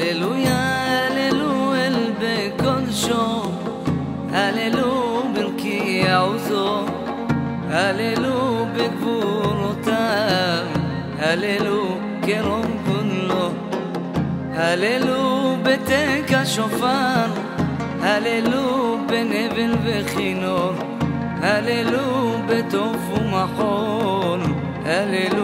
هللو يا هللو البكونشو هللو بالكي عوزو هللو بكبورو تام هللو كرم كله هللو بتك شوفان هللو بنبل بخينور هللو بتوفو محون هللو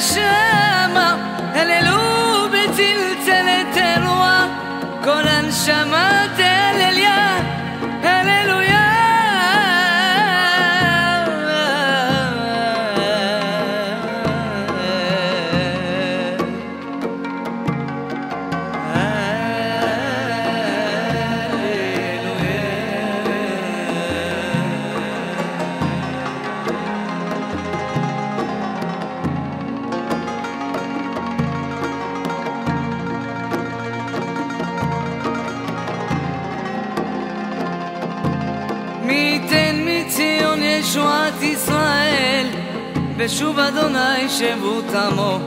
十 מציון ישועת ישראל, ושוב אדוני שבות עמו,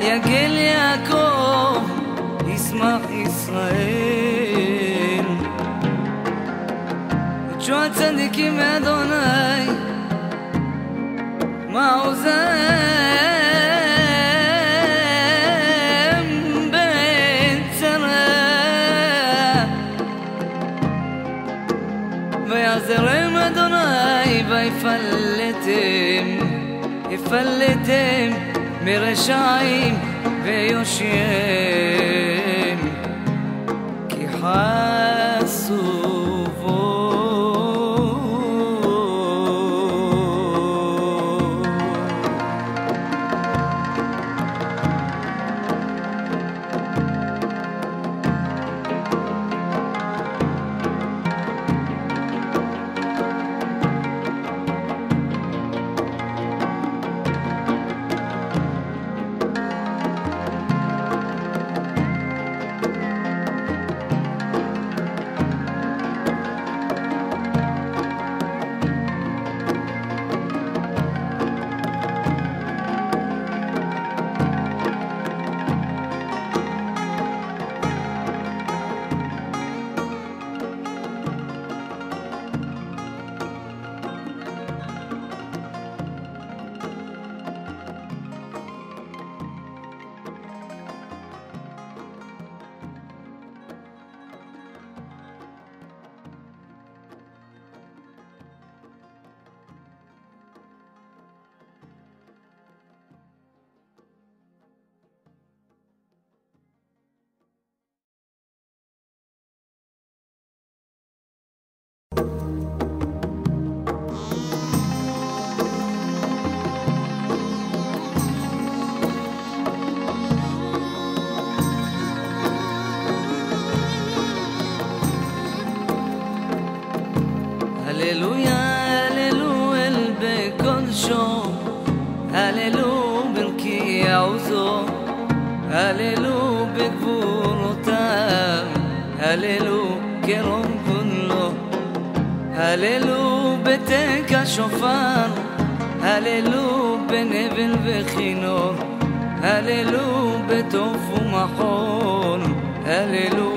יגל יעקב, ישמח ישראל. תשועת צדיקים מאדוני, מעוזם הפלתם, הפלתם מרשעים ויושר. هللويا هللو قلبي كودشو هللو بالكي يعوزو هللو بكبور تام هللو كرم كله هللو بتك شوفان هللو بنبل بخينو هللو بتوف ومحون هللو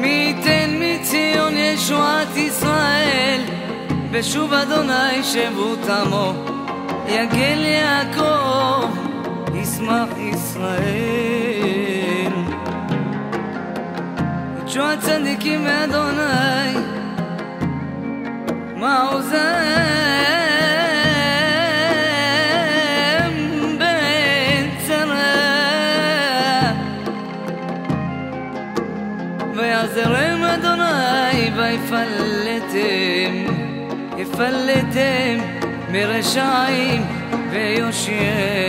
מי ייתן מציון ישועת ישראל בשוב אדוני שבות עמו יגל יעקב ישמח ישראל תשועת צדיקים מאדוני מה וזרם אדוני ויפלטם, יפלטם מרשעים ויושיעם.